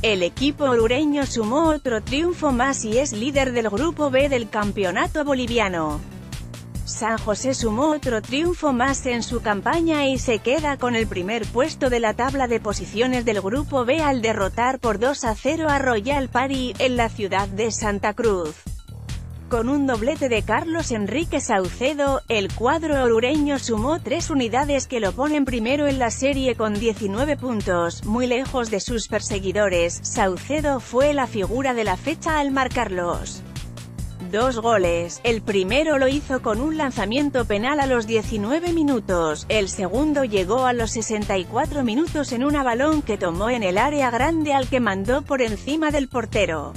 El equipo orureño sumó otro triunfo más y es líder del Grupo B del Campeonato Boliviano. San José sumó otro triunfo más en su campaña y se queda con el primer puesto de la tabla de posiciones del Grupo B al derrotar por 2 a 0 a Royal Party, en la ciudad de Santa Cruz. Con un doblete de Carlos Enrique Saucedo, el cuadro orureño sumó tres unidades que lo ponen primero en la serie con 19 puntos, muy lejos de sus perseguidores. Saucedo fue la figura de la fecha al marcarlos dos goles, el primero lo hizo con un lanzamiento penal a los 19 minutos, el segundo llegó a los 64 minutos en una balón que tomó en el área grande al que mandó por encima del portero.